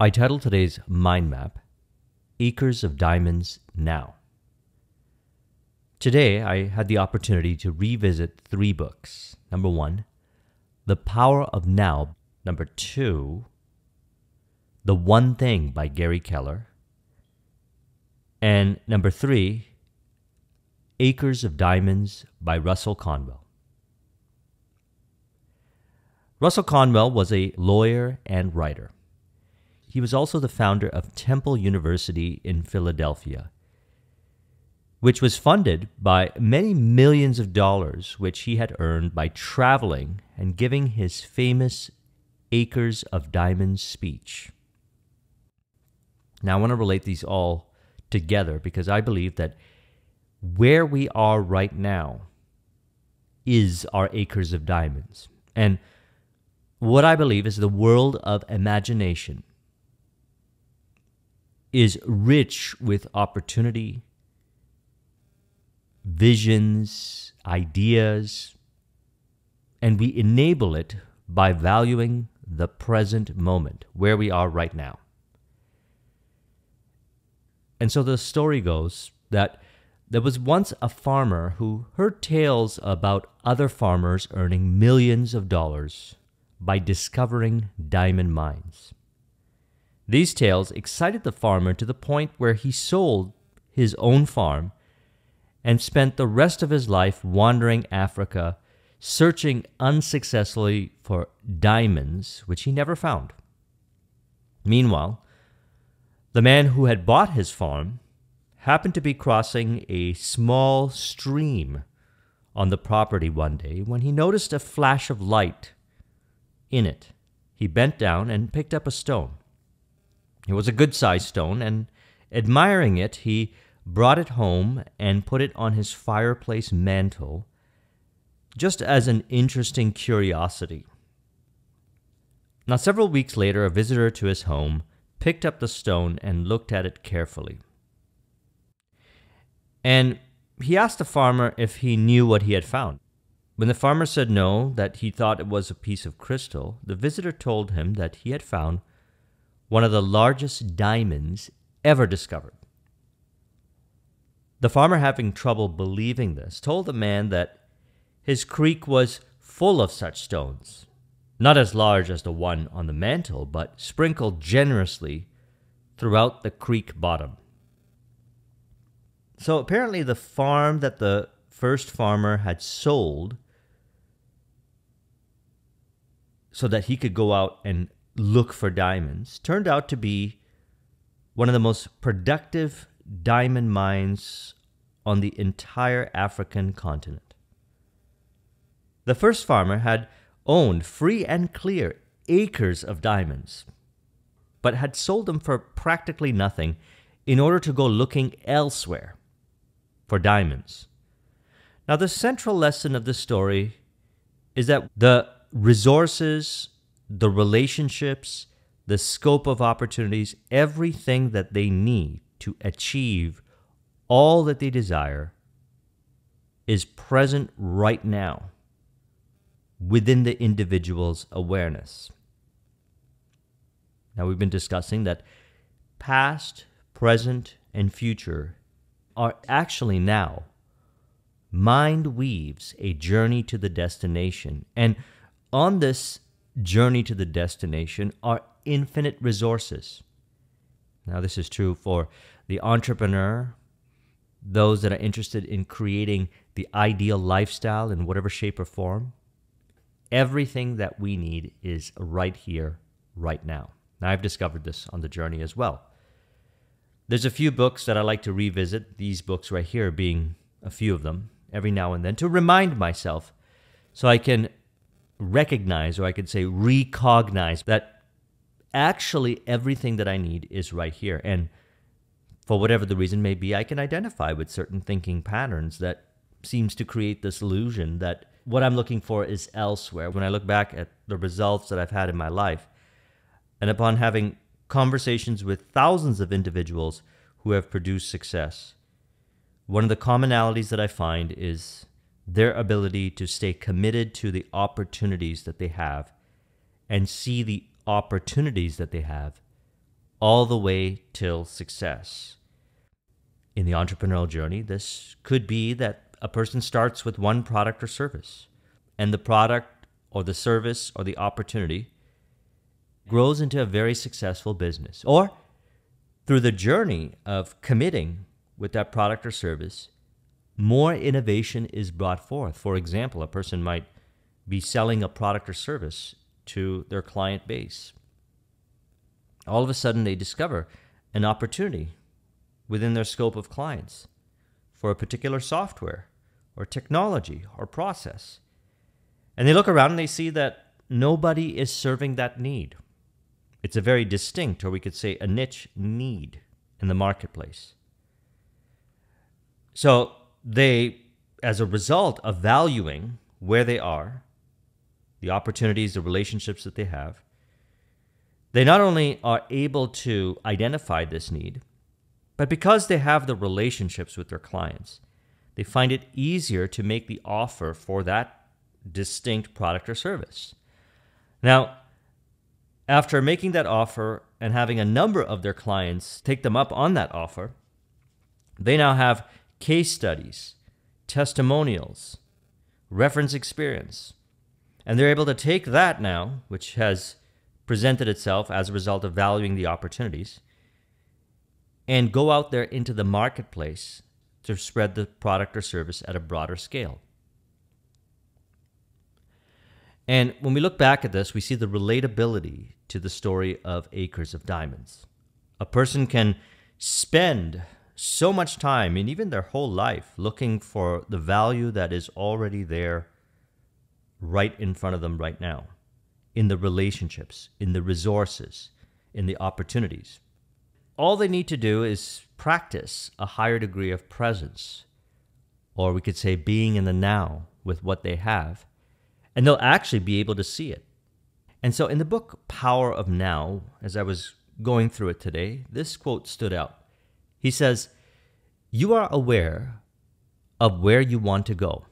I titled today's mind map Acres of Diamonds Now. Today, I had the opportunity to revisit three books. Number one, The Power of Now. Number two, The One Thing by Gary Keller. And number three, Acres of Diamonds by Russell Conwell. Russell Conwell was a lawyer and writer. He was also the founder of Temple University in Philadelphia, which was funded by many millions of dollars which he had earned by traveling and giving his famous Acres of Diamonds speech. Now, I want to relate these all together because I believe that where we are right now is our acres of diamonds. And what I believe is the world of imagination is rich with opportunity, visions, ideas, and we enable it by valuing the present moment, where we are right now. And so the story goes that there was once a farmer who heard tales about other farmers earning millions of dollars by discovering diamond mines. These tales excited the farmer to the point where he sold his own farm and spent the rest of his life wandering Africa, searching unsuccessfully for diamonds, which he never found. Meanwhile, the man who had bought his farm happened to be crossing a small stream on the property one day when he noticed a flash of light in it. He bent down and picked up a stone. It was a good sized stone, and admiring it, he brought it home and put it on his fireplace mantel just as an interesting curiosity. Now, several weeks later, a visitor to his home picked up the stone and looked at it carefully. And he asked the farmer if he knew what he had found. When the farmer said no, that he thought it was a piece of crystal, the visitor told him that he had found one of the largest diamonds ever discovered. The farmer, having trouble believing this, told the man that his creek was full of such stones, not as large as the one on the mantel, but sprinkled generously throughout the creek bottom. So apparently, the farm that the first farmer had sold so that he could go out and look for diamonds turned out to be one of the most productive diamond mines on the entire African continent. The first farmer had owned free and clear acres of diamonds, but had sold them for practically nothing in order to go looking elsewhere for diamonds. Now, the central lesson of the story is that the resources, the relationships, the scope of opportunities, everything that they need to achieve all that they desire is present right now within the individual's awareness. Now, we've been discussing that past, present, and future are actually now. Mind weaves a journey to the destination, and on this journey to the destination are infinite resources. Now, this is true for the entrepreneur, those that are interested in creating the ideal lifestyle in whatever shape or form. Everything that we need is right here, right now. Now, I've discovered this on the journey as well. There's a few books that I like to revisit, these books right here being a few of them, every now and then, to remind myself so I can recognize, or I could say recognize, that actually everything that I need is right here. And for whatever the reason may be, I can identify with certain thinking patterns that seems to create this illusion that what I'm looking for is elsewhere. When I look back at the results that I've had in my life, and upon having conversations with thousands of individuals who have produced success. One of the commonalities that I find is their ability to stay committed to the opportunities that they have and see the opportunities that they have all the way till success. In the entrepreneurial journey, this could be that a person starts with one product or service, and the product or the service or the opportunity grows into a very successful business. Or through the journey of committing with that product or service, more innovation is brought forth. For example, a person might be selling a product or service to their client base. All of a sudden, they discover an opportunity within their scope of clients for a particular software or technology or process. And they look around and they see that nobody is serving that need. It's a very distinct, or we could say a niche need in the marketplace. So they, as a result of valuing where they are, the opportunities, the relationships that they have, they not only are able to identify this need, but because they have the relationships with their clients, they find it easier to make the offer for that distinct product or service. Now, after making that offer and having a number of their clients take them up on that offer, they now have case studies, testimonials, reference experience. And they're able to take that now, which has presented itself as a result of valuing the opportunities, and go out there into the marketplace to spread the product or service at a broader scale. And when we look back at this, we see the relatability to the story of Acres of Diamonds. A person can spend so much time and even their whole life looking for the value that is already there right in front of them right now in the relationships, in the resources, in the opportunities. All they need to do is practice a higher degree of presence, or we could say being in the now with what they have, and they'll actually be able to see it. And so in the book Power of Now, as I was going through it today, this quote stood out. He says, You are aware of where you want to go,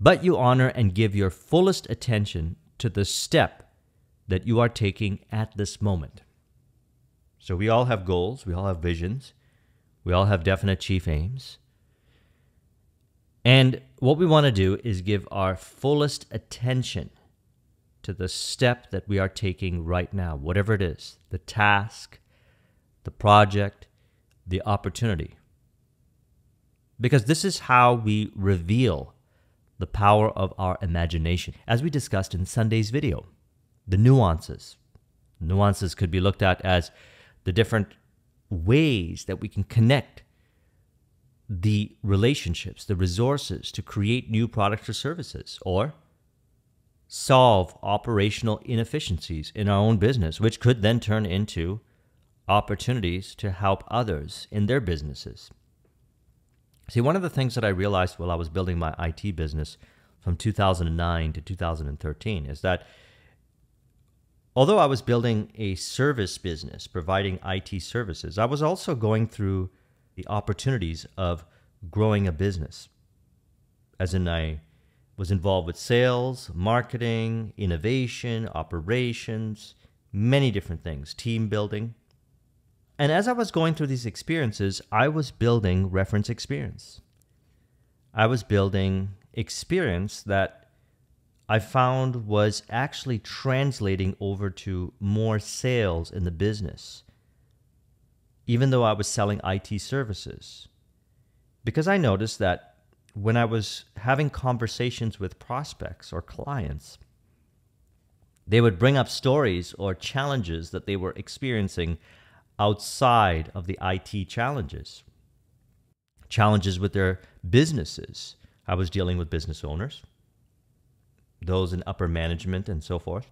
but you honor and give your fullest attention to the step that you are taking at this moment. So we all have goals, we all have visions, we all have definite chief aims. And what we want to do is give our fullest attention to the step that we are taking right now, whatever it is the task, the project, the opportunity. Because this is how we reveal the power of our imagination, as we discussed in Sunday's video. The nuances. Nuances could be looked at as the different ways that we can connect the relationships, the resources to create new products or services, or solve operational inefficiencies in our own business, which could then turn into opportunities to help others in their businesses. See, one of the things that I realized while I was building my IT business from 2009 to 2013 is that although I was building a service business, providing IT services, I was also going through the opportunities of growing a business. As in, I was involved with sales, marketing, innovation, operations, many different things, team building. And as I was going through these experiences, I was building reference experience. I was building experience that I found was actually translating over to more sales in the business, even though I was selling IT services. Because I noticed that when I was having conversations with prospects or clients, they would bring up stories or challenges that they were experiencing outside of the IT challenges. Challenges with their businesses. I was dealing with business owners, those in upper management, and so forth.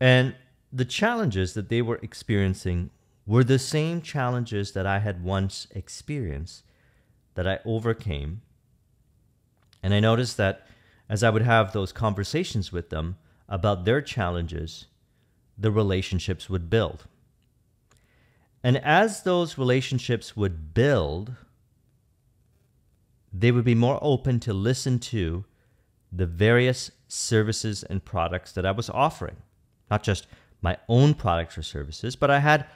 And the challenges that they were experiencing were the same challenges that I had once experienced that I overcame and I noticed that as I would have those conversations with them about their challenges, the relationships would build. And as those relationships would build, they would be more open to listen to the various services and products that I was offering. Not just my own products or services, but I had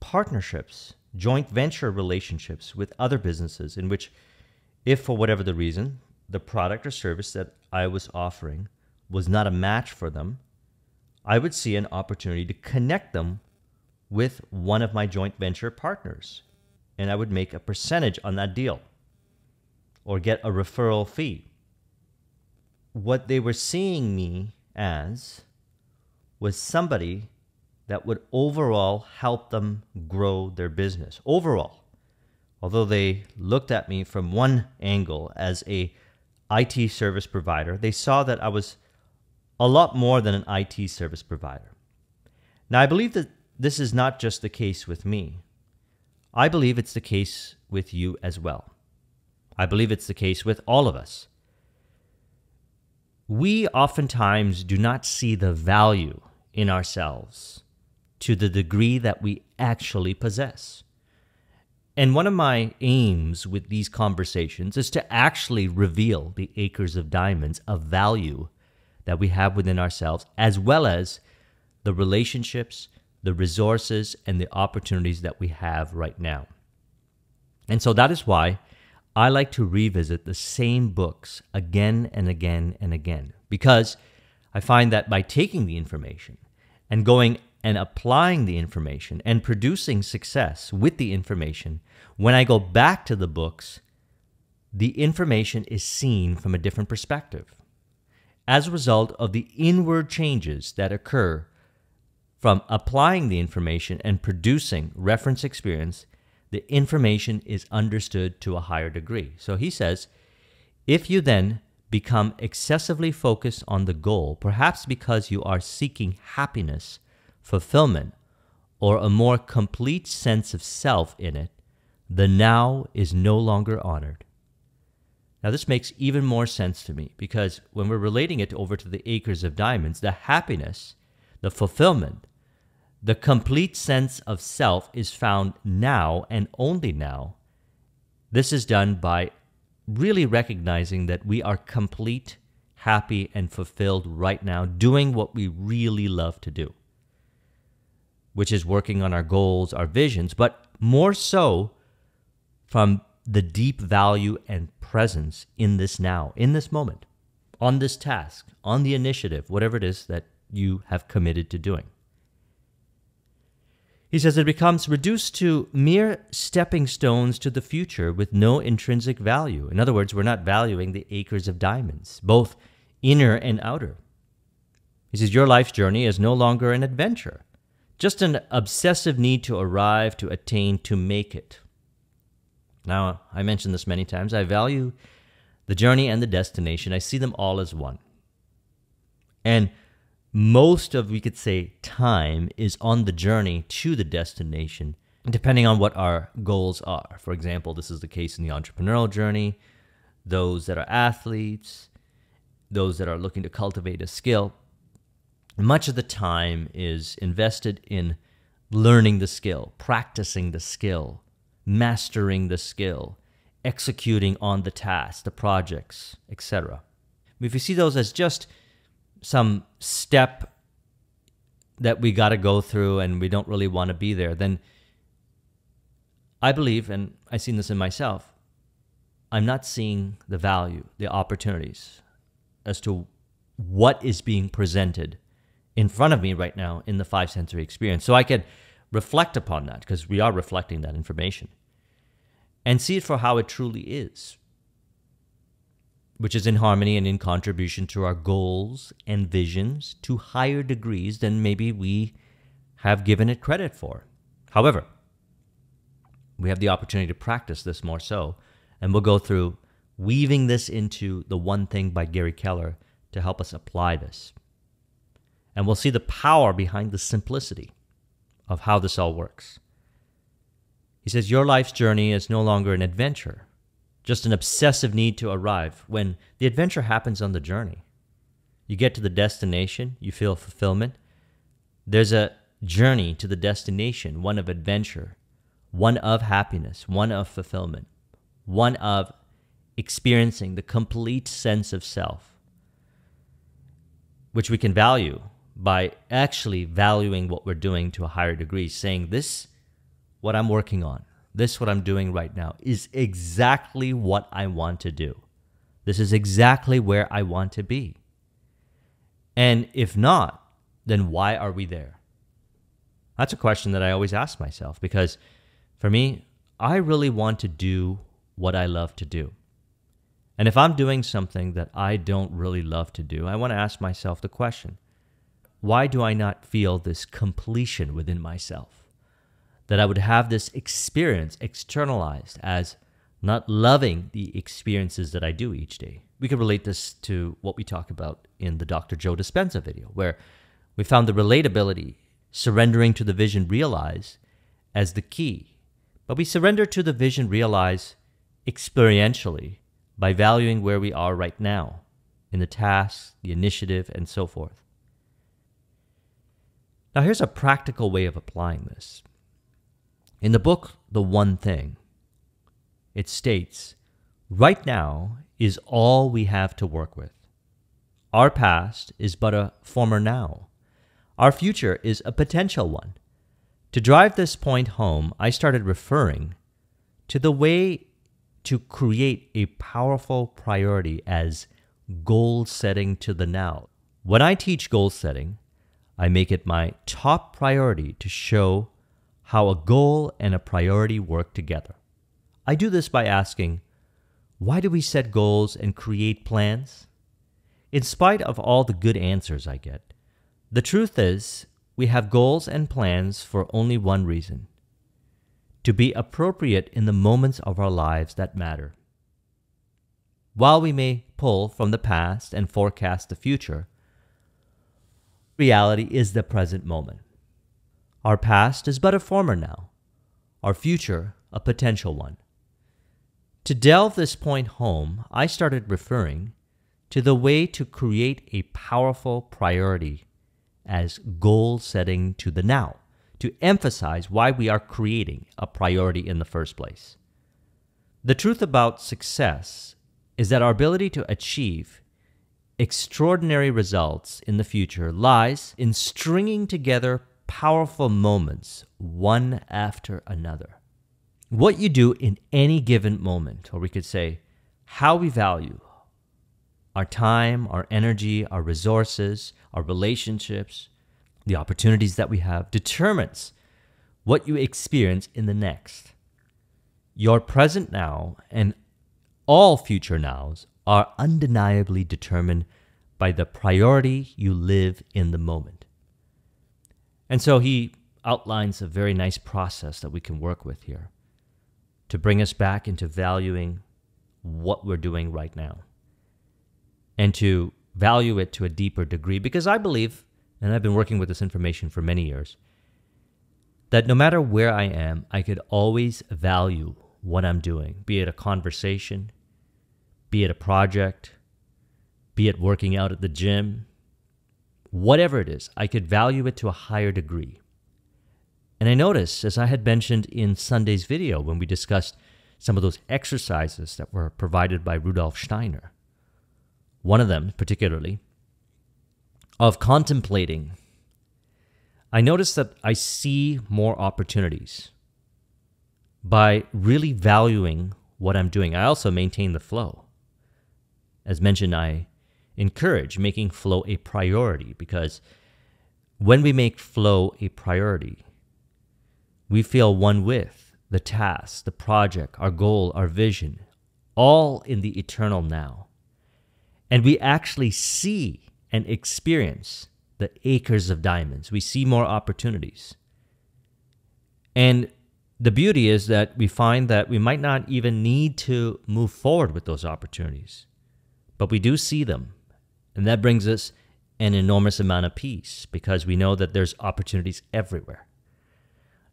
partnerships, joint venture relationships with other businesses in which, if for whatever the reason, the product or service that I was offering was not a match for them, I would see an opportunity to connect them with one of my joint venture partners. And I would make a percentage on that deal or get a referral fee. What they were seeing me as was somebody that would overall help them grow their business. Overall, although they looked at me from one angle as a IT service provider, they saw that I was a lot more than an IT service provider. Now, I believe that this is not just the case with me. I believe it's the case with you as well. I believe it's the case with all of us. We oftentimes do not see the value in ourselves to the degree that we actually possess. And one of my aims with these conversations is to actually reveal the acres of diamonds of value that we have within ourselves, as well as the relationships, the resources, and the opportunities that we have right now. And so that is why I like to revisit the same books again and again and again, because I find that by taking the information and going and applying the information and producing success with the information, when I go back to the books, the information is seen from a different perspective as a result of the inward changes that occur from applying the information and producing reference experience, the information is understood to a higher degree. So he says, if you then become excessively focused on the goal, perhaps because you are seeking happiness, fulfillment, or a more complete sense of self in it, the now is no longer honored. Now, this makes even more sense to me because when we're relating it over to the acres of diamonds, the happiness, the fulfillment, the complete sense of self is found now and only now. This is done by really recognizing that we are complete, happy, and fulfilled right now, doing what we really love to do, which is working on our goals, our visions, but more so from the deep value and presence in this now, in this moment, on this task, on the initiative, whatever it is that you have committed to doing. He says it becomes reduced to mere stepping stones to the future with no intrinsic value. In other words, we're not valuing the acres of diamonds, both inner and outer. He says your life's journey is no longer an adventure, just an obsessive need to arrive, to attain, to make it. Now, I mentioned this many times. I value the journey and the destination. I see them all as one. And most of, we could say, time is on the journey to the destination, depending on what our goals are. For example, this is the case in the entrepreneurial journey, those that are athletes, those that are looking to cultivate a skill. Much of the time is invested in learning the skill, practicing the skill, mastering the skill, executing on the tasks, the projects, etc. If you see those as just some step that we got to go through and we don't really want to be there, then I believe, and I've seen this in myself, I'm not seeing the value, the opportunities as to what is being presented in front of me right now in the five sensory experience. So I could reflect upon that because we are reflecting that information and see it for how it truly is, which is in harmony and in contribution to our goals and visions to higher degrees than maybe we have given it credit for. However, we have the opportunity to practice this more so, and we'll go through weaving this into the one thing by Gary Keller to help us apply this. And we'll see the power behind the simplicity of how this all works. He says, Your life's journey is no longer an adventure, just an obsessive need to arrive, when the adventure happens on the journey. You get to the destination, you feel fulfillment. There's a journey to the destination, one of adventure, one of happiness, one of fulfillment, one of experiencing the complete sense of self, which we can value by actually valuing what we're doing to a higher degree, saying, This, what I'm working on, this, what I'm doing right now, is exactly what I want to do. This is exactly where I want to be. And if not, then why are we there? That's a question that I always ask myself because for me, I really want to do what I love to do. And if I'm doing something that I don't really love to do, I want to ask myself the question why do I not feel this completion within myself? That I would have this experience externalized as not loving the experiences that I do each day. We could relate this to what we talk about in the Dr. Joe Dispenza video, where we found the relatability, surrendering to the vision realize as the key. But we surrender to the vision realize experientially by valuing where we are right now in the task, the initiative, and so forth. Now, here's a practical way of applying this. In the book, The One Thing, it states right now is all we have to work with. Our past is but a former now. Our future is a potential one. To drive this point home, I started referring to the way to create a powerful priority as goal setting to the now. When I teach goal setting, I make it my top priority to show how a goal and a priority work together. I do this by asking, why do we set goals and create plans? In spite of all the good answers I get, the truth is we have goals and plans for only one reason to be appropriate in the moments of our lives that matter. While we may pull from the past and forecast the future, reality is the present moment. Our past is but a former now, our future a potential one. To delve this point home, I started referring to the way to create a powerful priority as goal setting to the now to emphasize why we are creating a priority in the first place. The truth about success is that our ability to achieve extraordinary results in the future lies in stringing together powerful moments one after another. What you do in any given moment, or we could say, how we value our time, our energy, our resources, our relationships, the opportunities that we have determines what you experience in the next. Your present now and all future nows are undeniably determined by the priority you live in the moment. And so he outlines a very nice process that we can work with here to bring us back into valuing what we're doing right now and to value it to a deeper degree. Because I believe and I've been working with this information for many years, that no matter where I am, I could always value what I'm doing, be it a conversation, be it a project, be it working out at the gym, whatever it is, I could value it to a higher degree. And I noticed, as I had mentioned in Sunday's video when we discussed some of those exercises that were provided by Rudolf Steiner, one of them particularly of contemplating, I notice that I see more opportunities by really valuing what I'm doing. I also maintain the flow. As mentioned, I encourage making flow a priority because when we make flow a priority, we feel one with the task, the project, our goal, our vision, all in the eternal now. And we actually see and experience the acres of diamonds. We see more opportunities. And the beauty is that we find that we might not even need to move forward with those opportunities, but we do see them. And that brings us an enormous amount of peace because we know that there's opportunities everywhere.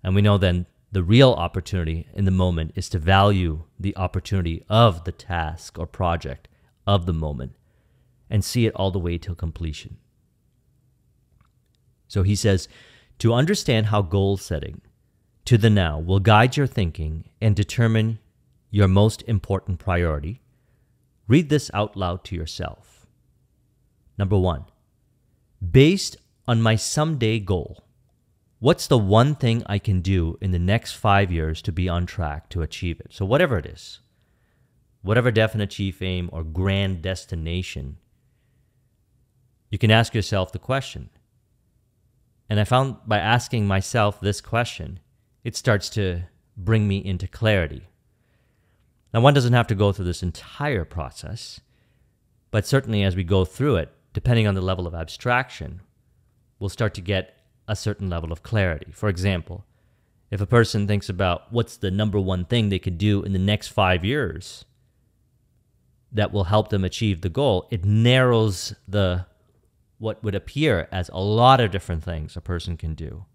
And we know then the real opportunity in the moment is to value the opportunity of the task or project of the moment and see it all the way till completion. So he says, to understand how goal setting to the now will guide your thinking and determine your most important priority, read this out loud to yourself. Number one, based on my someday goal, what's the one thing I can do in the next five years to be on track to achieve it? So, whatever it is, whatever definite chief aim or grand destination, you can ask yourself the question. And I found by asking myself this question, it starts to bring me into clarity. Now, one doesn't have to go through this entire process, but certainly as we go through it, depending on the level of abstraction, we'll start to get a certain level of clarity. For example, if a person thinks about what's the number one thing they could do in the next five years that will help them achieve the goal, it narrows the what would appear as a lot of different things a person can do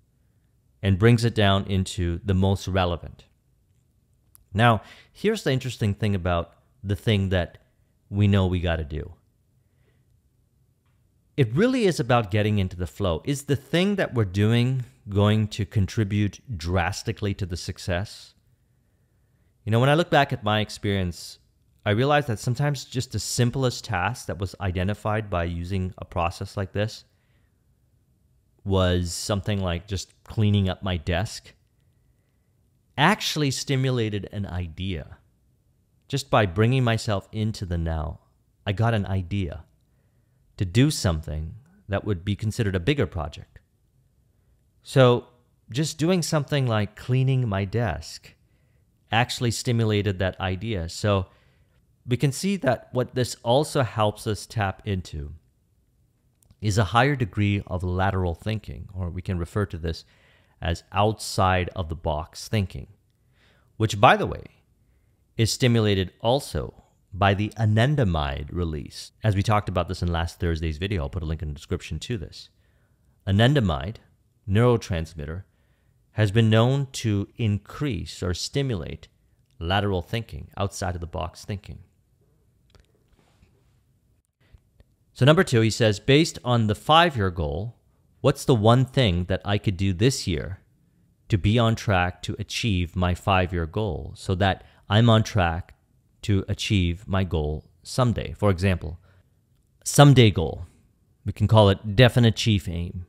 and brings it down into the most relevant. Now, here's the interesting thing about the thing that we know we got to do. It really is about getting into the flow. Is the thing that we're doing going to contribute drastically to the success? You know, when I look back at my experience, I realized that sometimes just the simplest task that was identified by using a process like this was something like just cleaning up my desk actually stimulated an idea. Just by bringing myself into the now, I got an idea to do something that would be considered a bigger project. So, just doing something like cleaning my desk actually stimulated that idea. So, we can see that what this also helps us tap into is a higher degree of lateral thinking, or we can refer to this as outside of the box thinking, which, by the way, is stimulated also by the anandamide release. As we talked about this in last Thursday's video, I'll put a link in the description to this. Anandamide, neurotransmitter, has been known to increase or stimulate lateral thinking, outside of the box thinking. So, number two, he says, based on the five year goal, what's the one thing that I could do this year to be on track to achieve my five year goal so that I'm on track to achieve my goal someday? For example, someday goal, we can call it definite chief aim,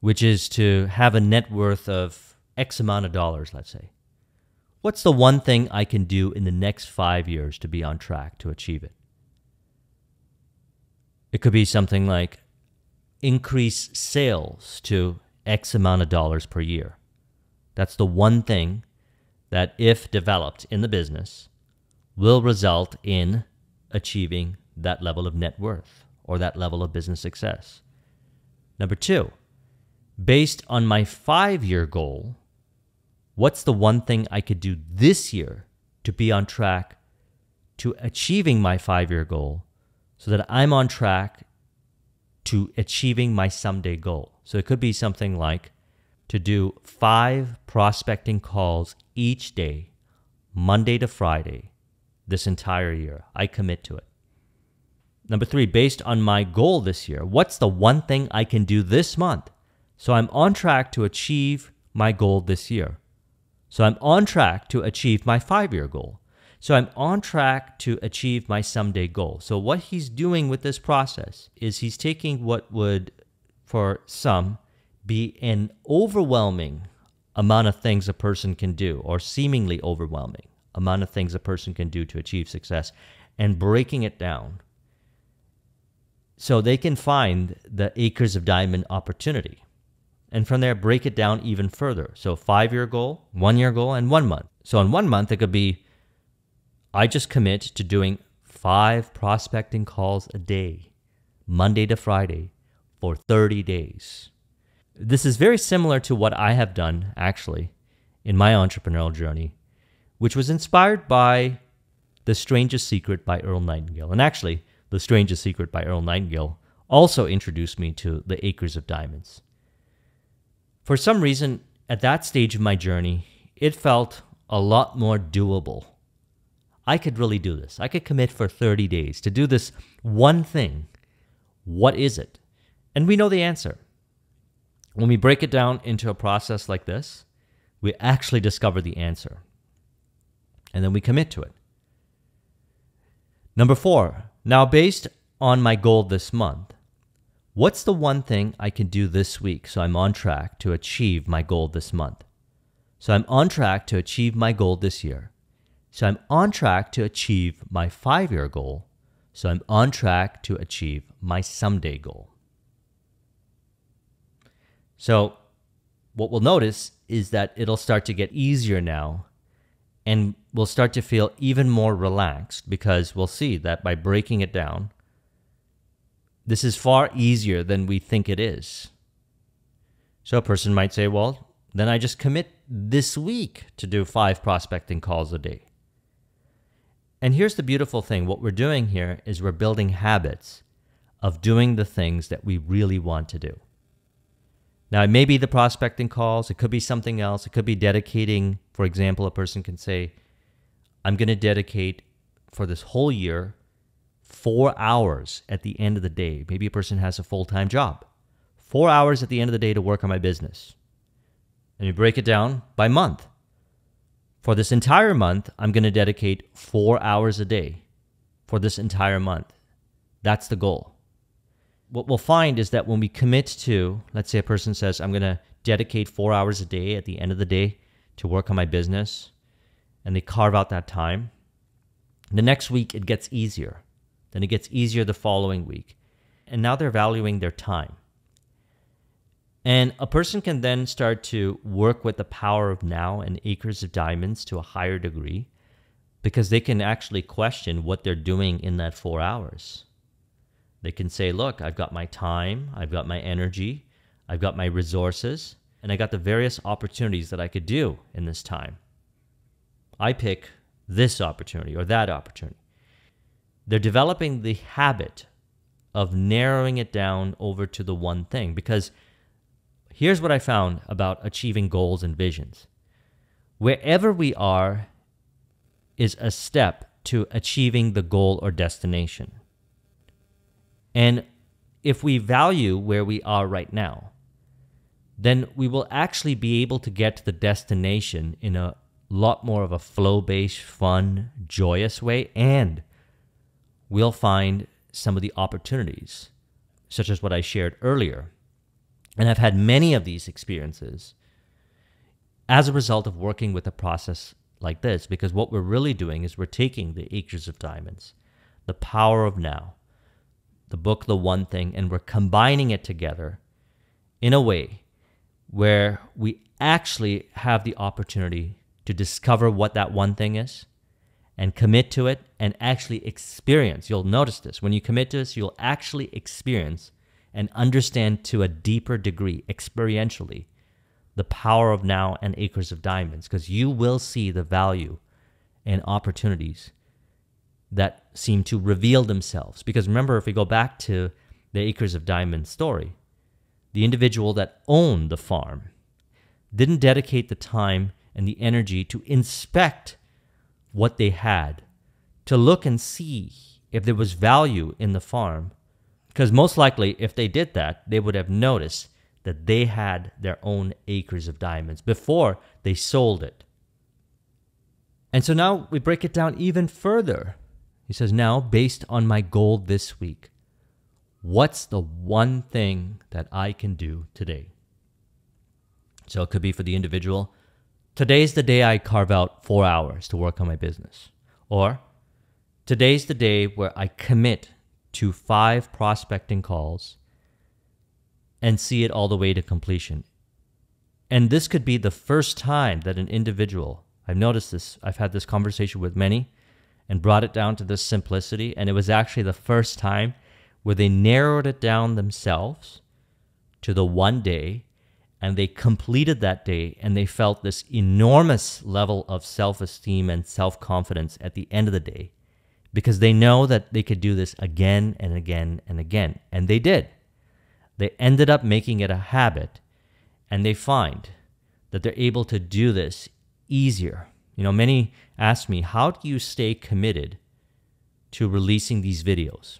which is to have a net worth of X amount of dollars, let's say. What's the one thing I can do in the next five years to be on track to achieve it? It could be something like increase sales to X amount of dollars per year. That's the one thing that, if developed in the business, will result in achieving that level of net worth or that level of business success. Number two, based on my five year goal, what's the one thing I could do this year to be on track to achieving my five year goal so that I'm on track to achieving my someday goal. So it could be something like to do five prospecting calls each day, Monday to Friday, this entire year. I commit to it. Number three, based on my goal this year, what's the one thing I can do this month? So I'm on track to achieve my goal this year. So I'm on track to achieve my five year goal. So I'm on track to achieve my someday goal. So what he's doing with this process is he's taking what would, for some, be an overwhelming amount of things a person can do, or seemingly overwhelming amount of things a person can do to achieve success, and breaking it down so they can find the acres of diamond opportunity. And from there, break it down even further. So, five year goal, one year goal, and one month. So, in one month, it could be I just commit to doing five prospecting calls a day, Monday to Friday, for 30 days. This is very similar to what I have done, actually, in my entrepreneurial journey, which was inspired by The Strangest Secret by Earl Nightingale. And actually, The Strangest Secret by Earl Nightingale also introduced me to the Acres of Diamonds. For some reason, at that stage of my journey, it felt a lot more doable I could really do this. I could commit for 30 days to do this one thing. What is it? And we know the answer. When we break it down into a process like this, we actually discover the answer. And then we commit to it. Number four, now based on my goal this month, What's the one thing I can do this week so I'm on track to achieve my goal this month? So I'm on track to achieve my goal this year. So I'm on track to achieve my five year goal. So I'm on track to achieve my someday goal. So, what we'll notice is that it'll start to get easier now and we'll start to feel even more relaxed because we'll see that by breaking it down, this is far easier than we think it is. So a person might say, well, then I just commit this week to do five prospecting calls a day. And here's the beautiful thing what we're doing here is we're building habits of doing the things that we really want to do. Now, it may be the prospecting calls, it could be something else, it could be dedicating. For example, a person can say, I'm going to dedicate for this whole year four hours at the end of the day. Maybe a person has a full time job. Four hours at the end of the day to work on my business. And you break it down by month. For this entire month, I'm going to dedicate four hours a day for this entire month. That's the goal what we'll find is that when we commit to, let's say a person says, I'm going to dedicate four hours a day at the end of the day to work on my business, and they carve out that time, the next week it gets easier. Then it gets easier the following week. And now they're valuing their time. And a person can then start to work with the power of now and acres of diamonds to a higher degree because they can actually question what they're doing in that four hours. They can say, look, I've got my time, I've got my energy, I've got my resources, and I got the various opportunities that I could do in this time. I pick this opportunity or that opportunity. They're developing the habit of narrowing it down over to the one thing because here's what I found about achieving goals and visions. Wherever we are is a step to achieving the goal or destination. And if we value where we are right now, then we will actually be able to get to the destination in a lot more of a flow based, fun, joyous way. And we'll find some of the opportunities, such as what I shared earlier. And I've had many of these experiences as a result of working with a process like this, because what we're really doing is we're taking the acres of diamonds, the power of now, the book The One Thing, and we're combining it together in a way where we actually have the opportunity to discover what that one thing is and commit to it and actually experience. You'll notice this. When you commit to this, you'll actually experience and understand to a deeper degree, experientially, the power of now and acres of diamonds, because you will see the value and opportunities that seem to reveal themselves. Because remember, if we go back to the Acres of Diamonds story, the individual that owned the farm didn't dedicate the time and the energy to inspect what they had, to look and see if there was value in the farm. Because most likely, if they did that, they would have noticed that they had their own acres of diamonds before they sold it. And so now we break it down even further. He says, Now, based on my goal this week, what's the one thing that I can do today? So it could be for the individual. Today's the day I carve out four hours to work on my business. Or today's the day where I commit to five prospecting calls and see it all the way to completion. And this could be the first time that an individual, I've noticed this, I've had this conversation with many, and brought it down to this simplicity. And it was actually the first time where they narrowed it down themselves to the one day and they completed that day and they felt this enormous level of self esteem and self confidence at the end of the day because they know that they could do this again and again and again. And they did. They ended up making it a habit and they find that they're able to do this easier you know, many ask me, how do you stay committed to releasing these videos?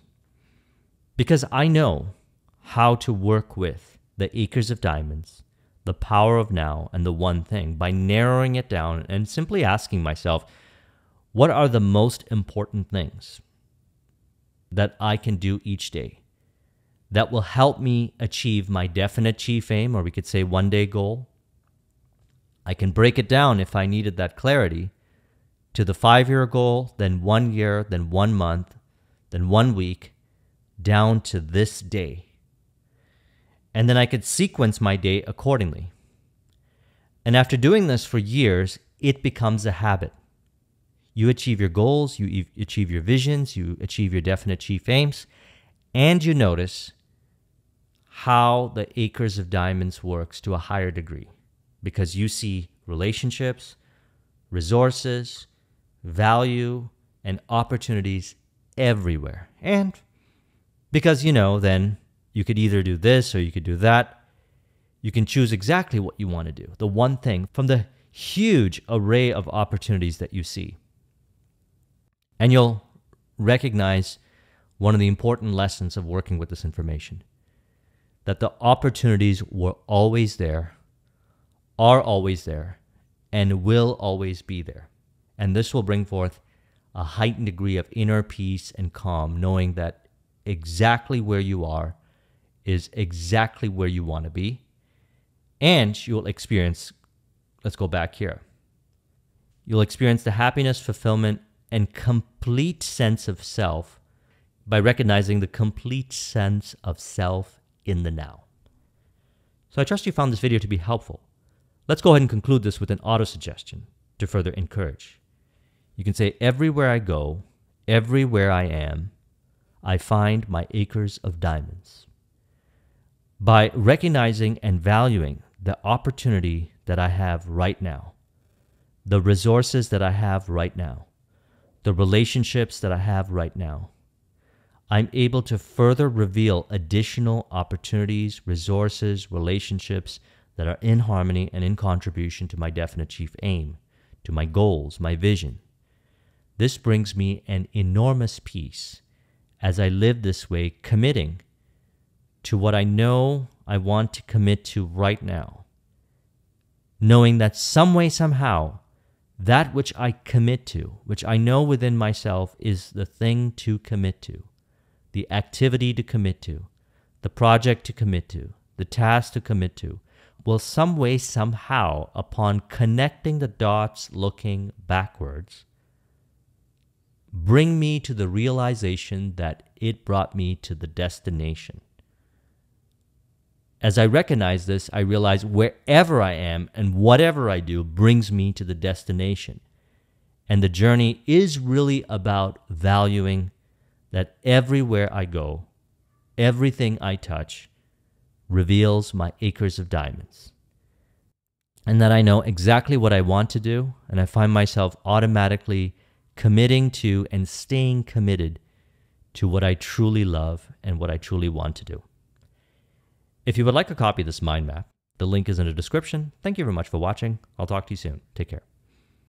Because I know how to work with the acres of diamonds, the power of now, and the one thing by narrowing it down and simply asking myself, what are the most important things that I can do each day that will help me achieve my definite chief aim, or we could say one day goal. I can break it down if I needed that clarity to the five year goal, then one year, then one month, then one week, down to this day. And then I could sequence my day accordingly. And after doing this for years, it becomes a habit. You achieve your goals, you achieve your visions, you achieve your definite chief aims, and you notice how the acres of diamonds works to a higher degree because you see relationships, resources, value, and opportunities everywhere. And because you know, then you could either do this or you could do that. You can choose exactly what you want to do, the one thing from the huge array of opportunities that you see. And you'll recognize one of the important lessons of working with this information that the opportunities were always there, are always there, and will always be there. And this will bring forth a heightened degree of inner peace and calm, knowing that exactly where you are is exactly where you want to be. And you'll experience, let's go back here. You'll experience the happiness, fulfillment, and complete sense of self by recognizing the complete sense of self in the now. So I trust you found this video to be helpful. Let's go ahead and conclude this with an auto suggestion to further encourage. You can say, Everywhere I go, everywhere I am, I find my acres of diamonds. By recognizing and valuing the opportunity that I have right now, the resources that I have right now, the relationships that I have right now, I'm able to further reveal additional opportunities, resources, relationships that are in harmony and in contribution to my definite chief aim, to my goals, my vision. This brings me an enormous peace as I live this way, committing to what I know I want to commit to right now, knowing that some way, somehow, that which I commit to, which I know within myself is the thing to commit to, the activity to commit to, the project to commit to, the task to commit to, will some way, somehow, upon connecting the dots looking backwards, bring me to the realization that it brought me to the destination. As I recognize this, I realize wherever I am and whatever I do brings me to the destination. And the journey is really about valuing that everywhere I go, everything I touch reveals my acres of diamonds. And that I know exactly what I want to do, and I find myself automatically committing to and staying committed to what I truly love and what I truly want to do. If you would like a copy of this mind map, the link is in the description. Thank you very much for watching. I'll talk to you soon. Take care.